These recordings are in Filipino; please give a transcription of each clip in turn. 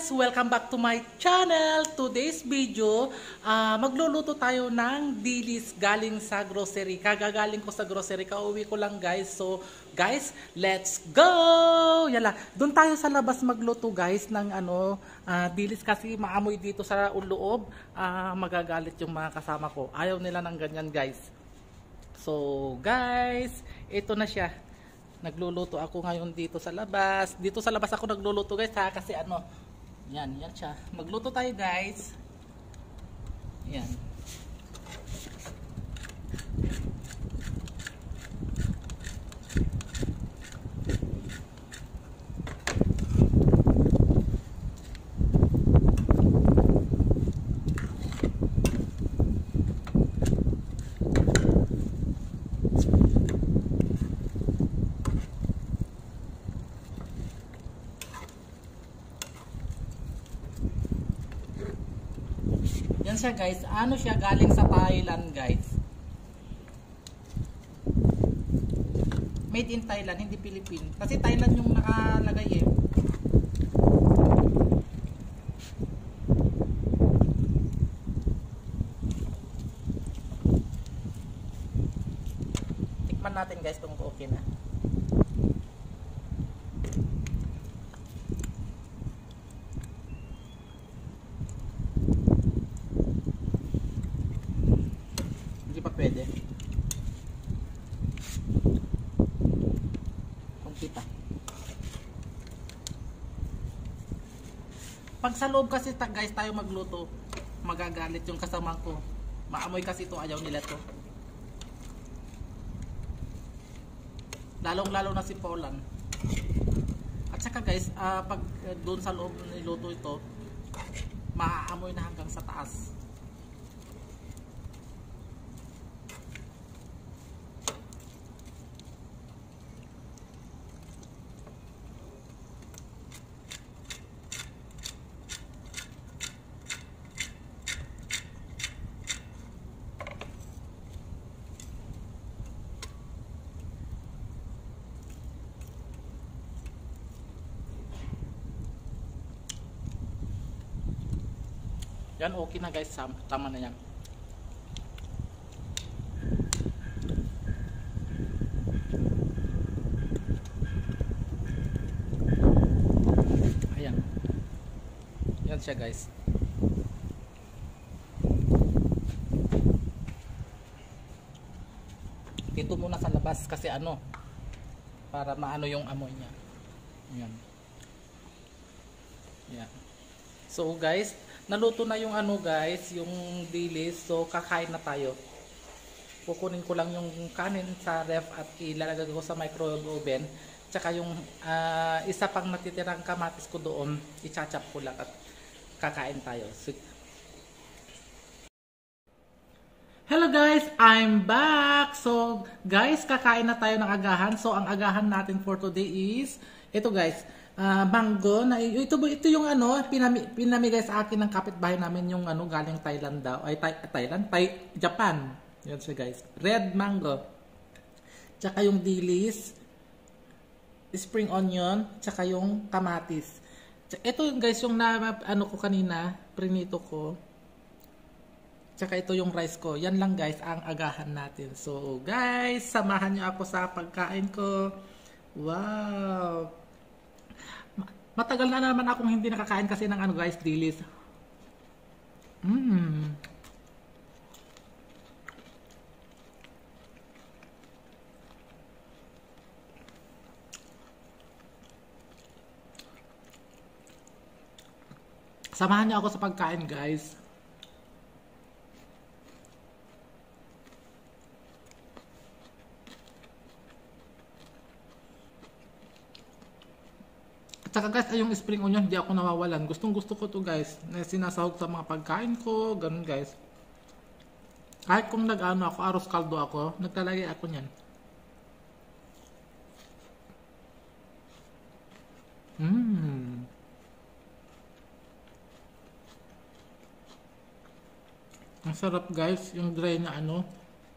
guys! Welcome back to my channel. Today's video, uh, magluluto tayo ng dilis galing sa grocery. Kagagaling ko sa grocery, kauwi ko lang guys. So guys, let's go! Yala, doon tayo sa labas magluto guys ng ano, uh, dilis kasi maamoy dito sa loob. Uh, magagalit yung mga kasama ko. Ayaw nila ng ganyan guys. So guys, ito na siya nagluluto ako ngayon dito sa labas. Dito sa labas ako nagluluto guys ha kasi ano, yan, yan siya. Magluto tayo guys. Yan. Siya guys. Ano siya galing sa Thailand guys. Made in Thailand, hindi Philippines. Kasi Thailand yung nakalagay eh. Tikman natin guys kung okay na. Pwede. Kunti pa. Pag sa loob kasi guys tayo magluto, magagalit yung kasama ko. Maamoy kasi ito, ayaw nila to. Lalong lalo na si Paulan. At saka guys, uh, pag uh, doon sa loob niluto ito, maaamoy na hanggang sa taas. Yan, okay na guys. Tama na yan. Ayan. Yan siya guys. Dito muna sa labas kasi ano para maano yung amoy niya. Yan. Yan. So guys, naluto na yung ano guys, yung dilis. So kakain na tayo. Kukunin ko lang yung kanin sa ref at ilalagay ko sa microwave oven. Tsaka yung uh, isa pang natitirang kamatis ko doon, ichachap ko lang at kakain tayo. So, Hello guys, I'm back! So guys, kakain na tayo ng agahan. So ang agahan natin for today is, ito guys, uh, mango na ito ito yung ano pinami, pinamigay sa akin ng kapitbahay namin yung ano galing Thailand daw ay Thai, Thailand? Thai, Japan. Yan siya guys. Red mango. Tsaka yung dilis spring onion tsaka yung kamatis. Ito yung guys yung na ano ko kanina prinito ko. Tsaka ito yung rice ko. Yan lang guys ang agahan natin. So guys samahan nyo ako sa pagkain ko. Wow Matagal na naman akong hindi nakakain kasi ng ano guys, dilis. Mmm. Samahan niyo ako sa pagkain guys. At saka guys, yung spring onion, hindi ako nawawalan. Gustong gusto ko to guys. Na sinasahog sa mga pagkain ko, ganun guys. Kahit kung nag-ano ako, aros kaldo ako, nagtalagay ako niyan. Mmm. Ang sarap guys, yung dry na ano.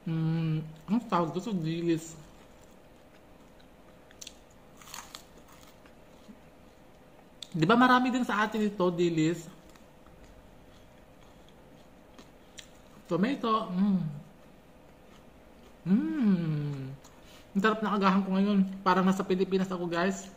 Mmm, ang tawag ko dilis. Di ba marami din sa atin ito, dilis? Tomato. Mmm. Mmm. Ang sarap na agahan ko ngayon. Parang nasa Pilipinas ako, guys.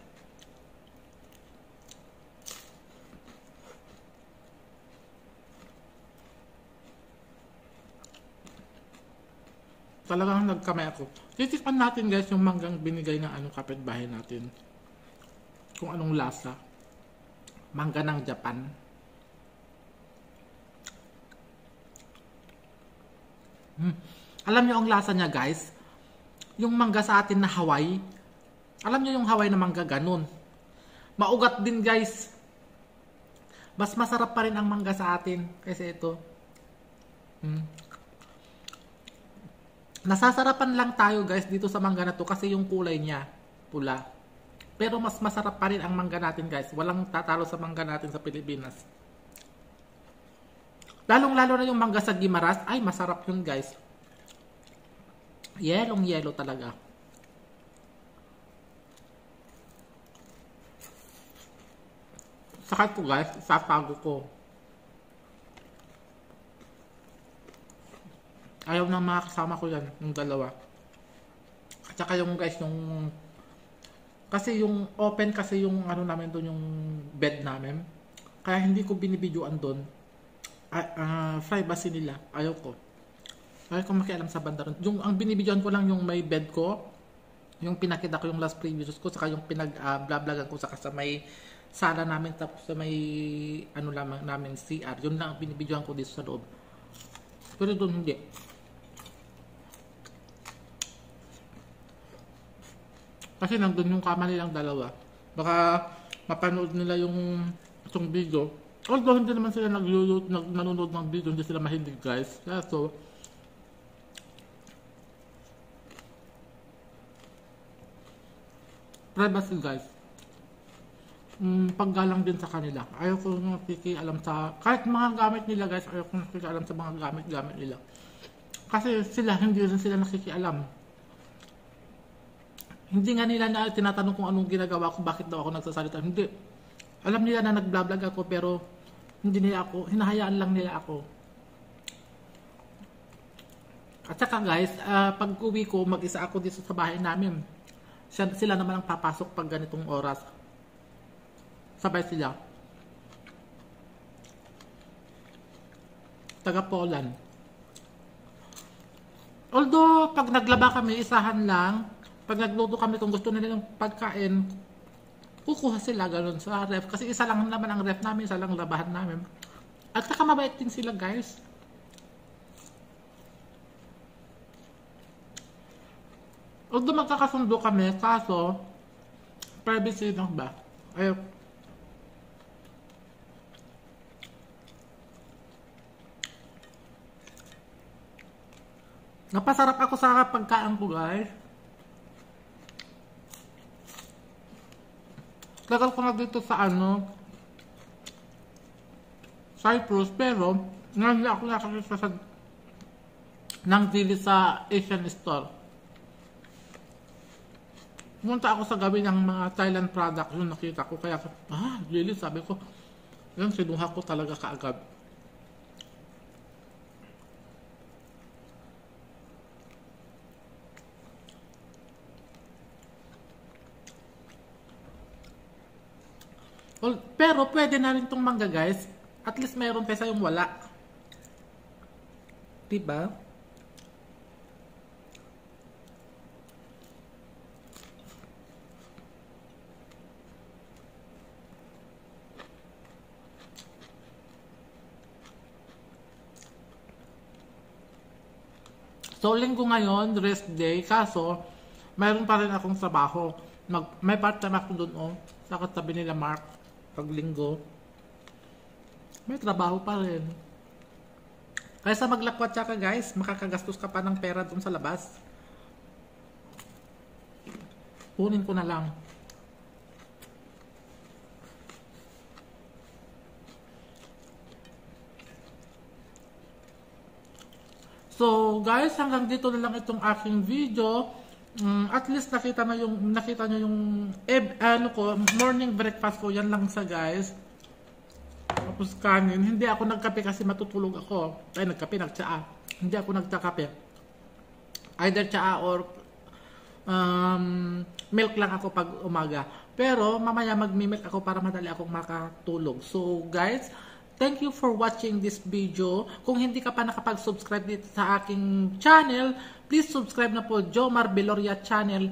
Talagang nagkamay ako. Titikpan natin guys yung manggang binigay ng anong kapitbahay natin. Kung anong lasa. Mangga ng Japan. Hmm. Alam niyo ang lasa niya guys? Yung mangga sa atin na Hawaii. Alam niyo yung Hawaii na mangga ganun. Maugat din guys. Mas masarap pa rin ang mangga sa atin kaysa ito. Hmm. Nasasarapan lang tayo guys dito sa mangga na to kasi yung kulay niya pula. Pero mas masarap pa rin ang mangga natin guys. Walang tatalo sa mangga natin sa Pilipinas. Lalong lalo na yung mangga sa Gimaras. Ay masarap yun guys. Yelong yellow talaga. Saka ito guys, sasago ko. Ayaw ng mga ko yan, yung dalawa. At saka yung guys, yung... Kasi yung open kasi yung ano namin doon, yung bed namin. Kaya hindi ko binibidyoan doon. Uh, privacy nila. Ayaw ko. Ayaw ko makialam sa banda ron. Yung, ang binibidyoan ko lang yung may bed ko, yung pinakita ko yung last previous ko, saka yung pinag uh, ko saka sa may sala namin tapos sa may ano lamang namin CR. Yun lang ang binibidyoan ko dito sa loob. Pero doon hindi. Kasi nandun yung kama nilang dalawa. Baka mapanood nila yung itong video. Although hindi naman sila naglulot, nag, nanonood ng video, hindi sila mahilig guys. Kaya so, privacy guys. Mm, paggalang din sa kanila. Ayaw ko nakikialam sa, kahit mga gamit nila guys, ayaw ko nakikialam sa mga gamit-gamit nila. Kasi sila, hindi rin sila nakikialam hindi nga nila na tinatanong kung anong ginagawa ko, bakit daw ako nagsasalita. Hindi. Alam nila na nag-vlog ako pero hindi nila ako, hinahayaan lang nila ako. At saka guys, uh, pag uwi ko, mag-isa ako dito sa bahay namin. Sila, sila naman ang papasok pag ganitong oras. Sabay sila. Taga Poland. Although, pag naglaba kami, isahan lang, pag nagluto kami kung gusto nila ng pagkain, kukuha sila ganun sa ref. Kasi isa lang naman ang ref namin, isa lang labahan namin. At saka mabait din sila guys. Although magkakasundo kami, kaso, privacy lang ba? Ay, Napasarap ako sa pagkaan ko guys. Tagal ko na dito sa ano, Cyprus, pero ngayon ako nakakita sa ng dili sa Asian store. Pumunta ako sa gabi ng mga Thailand product yung nakita ko. Kaya, ah, dili, sabi ko, yan, sinuha ko talaga kaagad. Well, pero pwede na rin itong mangga guys. At least mayroon pesa yung wala. Diba? So, linggo ngayon, rest day. Kaso, mayroon pa rin akong trabaho. Mag, may part-time ako doon, oh, sa katabi nila Mark pag linggo, may trabaho pa rin. Kaysa maglakwat ka guys, makakagastos ka pa ng pera dun sa labas. Kunin ko na lang. So guys, hanggang dito na lang itong aking video. Mm, at least nakita na yung nakita nyo yung eh, ano ko, morning breakfast ko yan lang sa guys. Tapos kanin, hindi ako nagkape kasi matutulog ako. Ay nagkape, nagtsaa. Hindi ako nagtakape. Either tsaa or um, milk lang ako pag umaga. Pero mamaya magmi-milk ako para madali akong makatulog. So guys, Thank you for watching this video. Kung hindi ka pa nakapag-subscribe dito sa aking channel, please subscribe na po Jomar Beloria channel.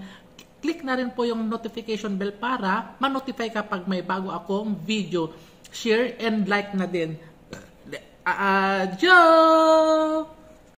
Click na rin po yung notification bell para ma-notify kapag may bago akong video. Share and like na din. Uh, Joe!